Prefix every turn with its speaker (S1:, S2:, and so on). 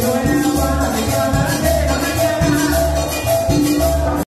S1: Amen.